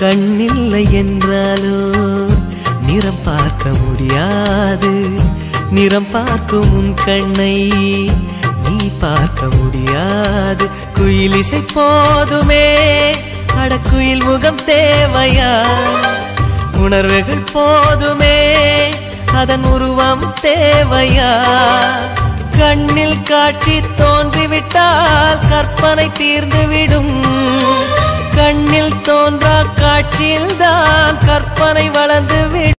கண்ணில்லை என்றாலோ? நிறம் பார்க்க முடியாது. நிறம் பார்க்கும் உன் கண்ணை நீ பார்க்க முடியாது. குயில் இசை போதுமே. அடக்குயில் முகம் தேவையா? உணர்வுகள் போதுமே. அதன் உருவம் தேவையா? கண்ணில் காட்சி தோன்றிவிட்டால் கற்பனை தீர்ந்துவிடும். கண்ணில் தோன்றா காட்சியில்தான் கற்பனை வளர்ந்துவிடும்